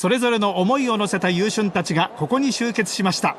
それぞれの思いを乗せた優秀たちがここに集結しました。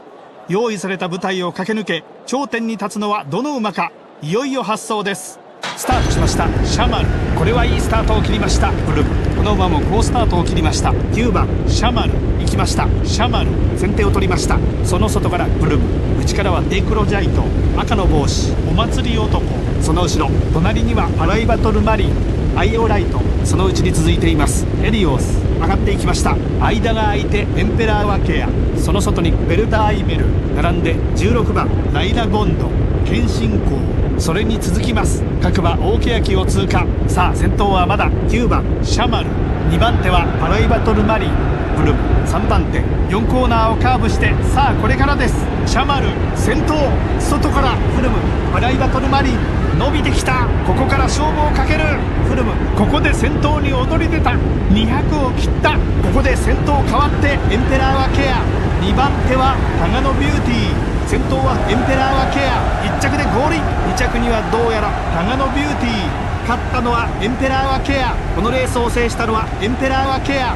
用意された舞台を駆け抜け頂点に立つのはどの馬かいよいよ発走です。スタートしました。シャマル。これはいいスタートを切りました。ブルー。この馬も好スタートを切りました。9番シャマル。行きました。シャマル。先手を取りました。その外からブルー。内からはデクロジャイト。赤の帽子。お祭り男。その後ろ。隣にはパライバトルマリン。アイオライトそのうちに続いています。エリオス上がっていきました。間が空いてエンペラーワケア。その外にベルダーイメル並んで16番ライラ・ゴンド謙信公それに続きます。各馬大欅を通過。さあ先頭はまだ9番シャマル。2番手はパライバトルマリンブルム。3番手4コーナーをカーブしてさあこれからです。シャマル先頭外からフルムパライバトルマリン伸びてきた。ここから勝負をかける。フルムここで先頭に躍り出た。200を切った。ここで先頭変わってエンペラーワケア。2番手はタガノビューティー。先頭はエンペラーはケア。1着でゴールイン。2着にはどうやらタガノビューティー。勝ったのはエンペラーワケア。このレースを制したのはエンペラーワケア。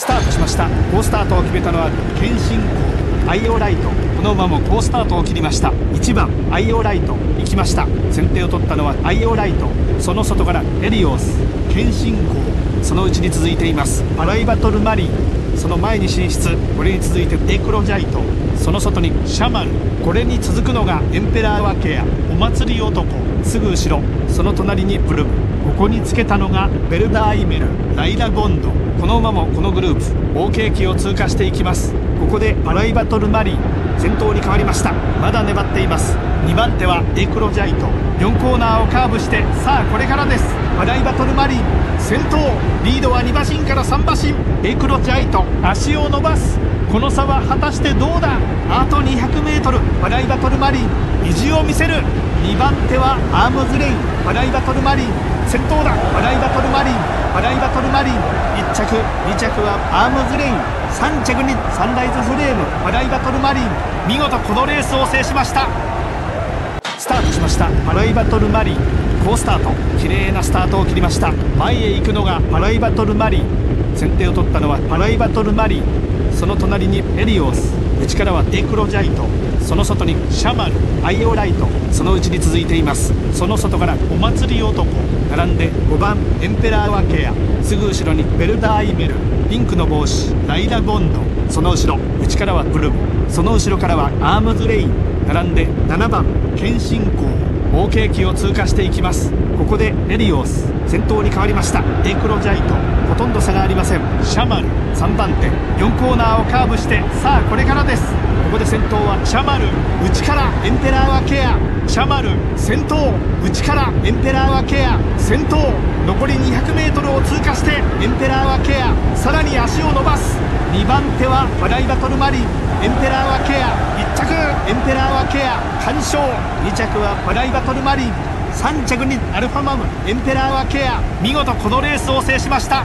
スタートしました。好スタートを決めたのはケンシンコウアイオライト。この馬も好スタートを切りました。1番アイオライト行きました。先手を取ったのはアイオライト。その外からエリオス。謙信公そのうちに続いています。パライバトルマリン。その前に進出。これに続いてエクロジャイト。その外にシャマル。これに続くのがエンペラーワケア。お祭り男。すぐ後ろ。その隣にブルム。ここにつけたのがベルダーイメル。ライラ・ゴンド。この馬もこのグループ大景気を通過していきます。ここでパライバトルマリー先頭に変わりました。まだ粘っています。2番手はエクロジャイト。4コーナーをカーブしてさあこれからです。パライバトルマリー先頭。リードは2馬身から3馬身。エクロジャイト。足を伸ばす。この差は果たしてどうだ。あと 200m パライバトルマリン。意地を見せる。2番手はアームズレインパライバトルマリン先頭だパライバトルマリンパライバトルマリン1着2着はアームズレイン3着にサンライズフレームパライバトルマリン見事このレースを制しました。スタートしました。パライバトルマリン好スタート。綺麗なスタートを切りました。前へ行くのがパライバトルマリン。先手を取ったのはパライバトルマリン。その隣にエリオス。内からはエクロジャイト。その外にシャマルアイオライトそのうちに続いています。その外からお祭り男並んで5番エンペラーワケア。すぐ後ろにベルダイメルピンクの帽子ライラボンドその後ろ内からはブルムその後ろからはアームズレイン並んで7番ケンシンコウ大景気を通過していきます。ここでヘリオス先頭に変わりました。エクロジャイト。ほとんど差がありません。シャマル3番手。4コーナーをカーブしてさあこれからです。ここで先頭はシャマル内からエンペラーワケア。シャマル先頭内からエンペラーはケア。先頭残り 200m を通過してエンペラーはケア。さらに足を伸ばす。2番手はパライバトルマリン。エンペラーはケア。1着エンペラーはケア。完勝。2着はパライバトルマリン。3着にアルファマムエンペラーはケア見事このレースを制しました。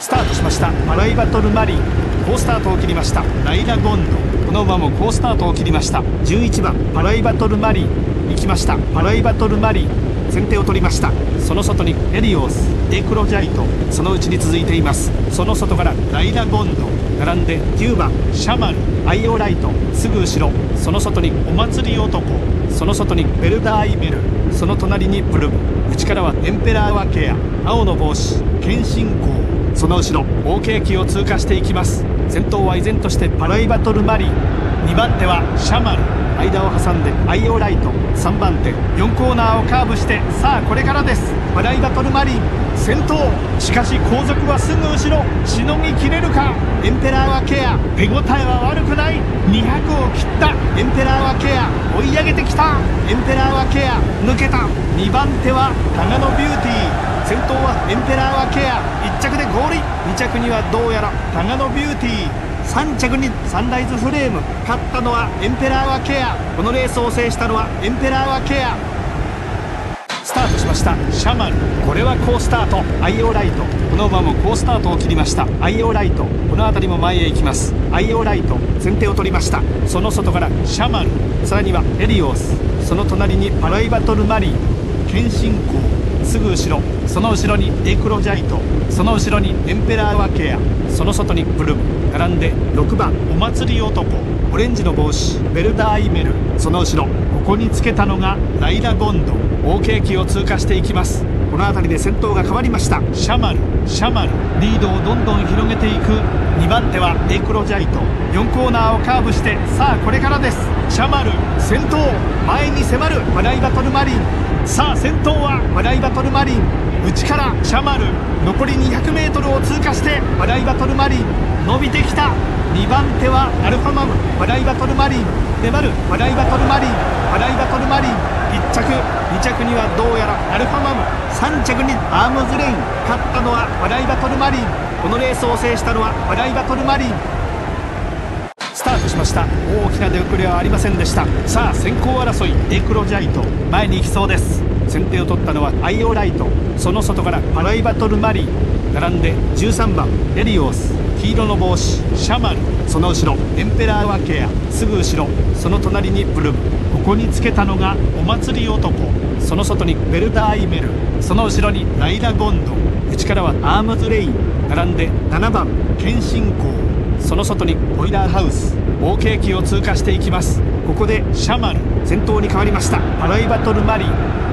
スタートしました。パライバトルマリン好スタートを切りました。ライラ・ゴンドこの馬も好スタートを切りました。11番パライバトルマリン行きました。パライバトルマリン先手を取りました。その外にエリオスエクロジャイトそのうちに続いています。その外からライラ・ゴンド並んで9番シャマルアイオライトすぐ後ろその外にお祭り男その外にベルダーイメルその隣にブルム内からはエンペラーワケア青の帽子謙信公その後ろ大景気を通過していきます先頭は依然としてパライバトルマリー2番手はシャマル間を挟んでアイオライト3番手4コーナーをカーブしてさあこれからですパライバトルマリン。先頭。しかし後続はすぐ後ろ。しのぎきれるか。エンペラーワケア。手応えは悪くない。200を切った。エンペラーワケア。追い上げてきた。エンペラーワケア。抜けた。2番手はタガノビューティー。先頭はエンペラーワケア。1着でゴール。イン2着にはどうやら。タガノビューティー。3着にサンライズフレイム。勝ったのはエンペラーワケア。このレースを制したのはエンペラーワケア。スタートしました。シャマルこれは好スタート。アイオライト。この馬も好スタートを切りました。アイオライト。この辺りも前へ行きます。アイオライト。先手を取りました。その外からシャマルさらにはエリオス。その隣にパライバトルマリー謙謙信公すぐ後ろ。その後ろにエクロジャイト。その後ろにエンペラーワケア。その外にブルム。並んで6番。お祭り男。オレンジの帽子。ベルダーイメル。その後ろ。ここにつけたのがライラ・ゴンド。OK 機を通過していきます。この辺りで先頭が変わりました。シャマルシャマルリードをどんどん広げていく。2番手はエクロジャイト。4コーナーをカーブしてさあこれからです。シャマル先頭。前に迫る。マライバトルマリン。さあ先頭はマライバトルマリン。内からシャマル。残り 200m を通過してマライバトルマリン。伸びてきた。2番手はアルファマム。マライバトルマリン。粘る。マライバトルマリンマライバトルマリン1着。2着にはどうやらアルファマム。3着にアームズレイン勝ったのはマライバトルマリン。このレースを制したのはマライバトルマリン。スタートしました。大きな出遅れはありませんでした。さあ先行争いエクロジャイト前に行きそうです。先手を取ったのはアイオライト。その外からマライバトルマリン。並んで13番ヘリオス。黄色の帽子シャマル。その後ろエンペラーワケア。すぐ後ろ。その隣にブルム。ここにつけたのがお祭り男。その外にベルダーイメル。その後ろにライラボンド。内からはアームズレイン。並んで7番ケンシンコウその外にボイラーハウス。OK 機を通過していきます。ここでシャマル。先頭に変わりました。パライバトルマリン。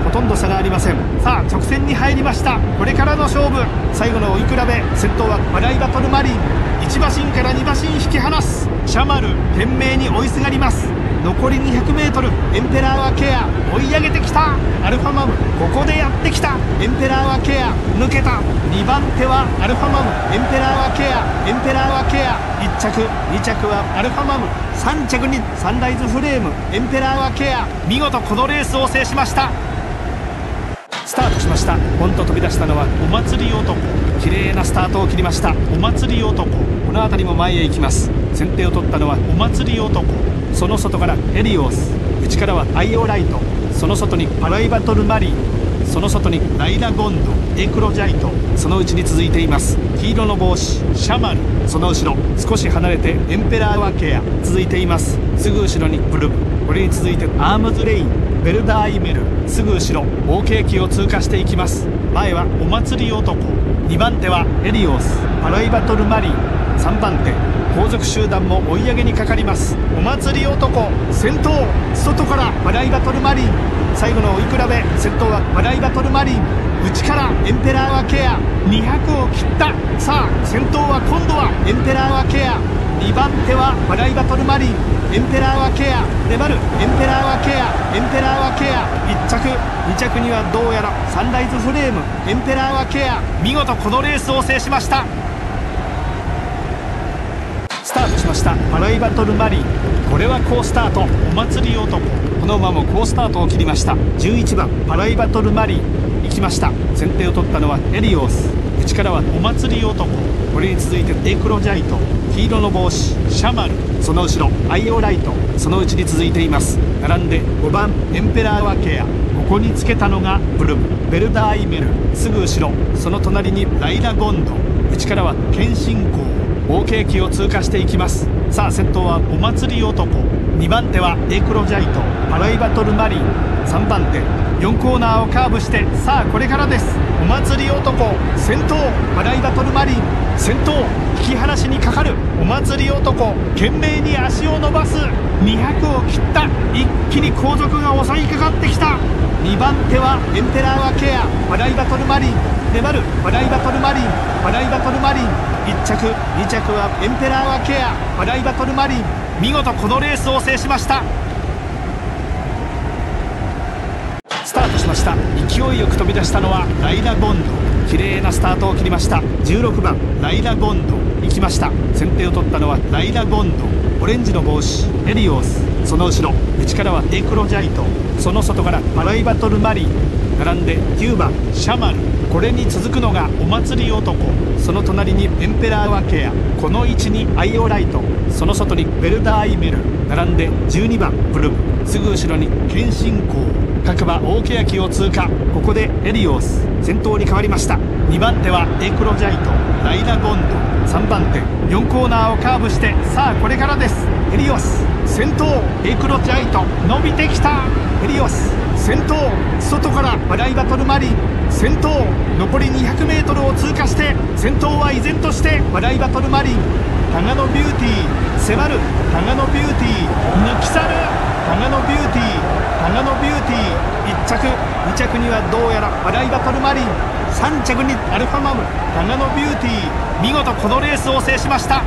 ほとんど差がありません。さあ直線に入りました。これからの勝負。最後の追い比べ。先頭はパライバトルマリン。1馬身から2馬身引き離す。シャマル懸命に追いすがります。残り 200m エンペラーはケア。追い上げてきた。アルファマム。ここでやってきた。エンペラーはケア。抜けた。2番手はアルファマム。エンペラーはケア。エンペラーはケア。1着。2着はアルファマム。3着にサンライズフレーム。エンペラーはケア。見事このレースを制しました。スタートしました。ポンと飛び出したのはお祭り男。綺麗なスタートを切りました。お祭り男。この辺りも前へ行きます。先手を取ったのはお祭り男。その外からエリオス。内からはアイオライト。その外にパライバトルマリーその外にライラ・ゴンドエクロジャイトそのうちに続いています。黄色の帽子シャマルその後ろ少し離れてエンペラーワケア続いています。すぐ後ろにブルブ。これに続いてアームズレインベルダーイメル。すぐ後ろ OK 機を通過していきます。前はお祭り男。2番手はエリオス。パライバトルマリー。3番手後続集団も追い上げにかかります。お祭り男先頭外からパライバトルマリン。最後の追い比べ先頭はパライバトルマリン。内からエンペラーワケア。200を切った。さあ先頭は今度はエンペラーワケア。2番手はパライバトルマリン。エンペラーワケア。粘る。エンペラーワケア。エンペラーワケア。1着。2着にはどうやらサンライズフレーム。エンペラーワケア。見事このレースを制しました。スタートしました。パライバトルマリン。これは好スタート。お祭り男。この馬も好スタートを切りました。11番パライバトルマリン。行きました。先手を取ったのはエリオス。内からはお祭り男。これに続いてエクロジャイト。黄色の帽子シャマル。その後ろアイオライト。そのうちに続いています。並んで5番エンペラーワケア。ここにつけたのがブルム。ベルダーイメル。すぐ後ろ。その隣にライラ・ゴンド。内からは謙信公 OK 機を通過していきます。さあ先頭はお祭り男。2番手はエクロジャイトパライバトルマリン。3番手4コーナーをカーブしてさあこれからです。お祭り男。先頭パライバトルマリン。先頭引き離しにかかる。お祭り男。懸命に足を伸ばす。200を切った。一気に後続が襲いかかってきた。2番手はエンペラーワケアパライバトルマリン。粘る。パライバトルマリン。パライバトルマリン。1着2着はエンペラーワケア。パライバトルマリン。見事このレースを制しました。スタートしました。勢いよく飛び出したのはライラ・ボンド。綺麗なスタートを切りました。16番ライラ・ボンド。きました。先手を取ったのはライラ・ゴンド。オレンジの帽子。エリオス。その後ろ。内からはエクロジャイト。その外からパライバトルマリー並んで9番シャマル。これに続くのがお祭り男。その隣にエンペラーワケア。この位置にアイオライト。その外にベルダーイメル。並んで12番。ブルム。すぐ後ろに謙信公各馬大欅を通過。ここでエリオス。先頭に変わりました。2番手はエクロジャイト。ライラ・3番手4コーナーをカーブしてさあこれからです。ヘリオス先頭エクロチャイト伸びてきた。ヘリオス先頭外から笑いバトルマリン先頭残り 200m を通過して先頭は依然として笑いバトルマリンタガノビューティー迫る。タガノビューティー抜き去る長野ビューティー長野ビューティー1着2着にはどうやらマライバトルマリン。3着にアルファマム長野ビューティー。見事このレースを制しました。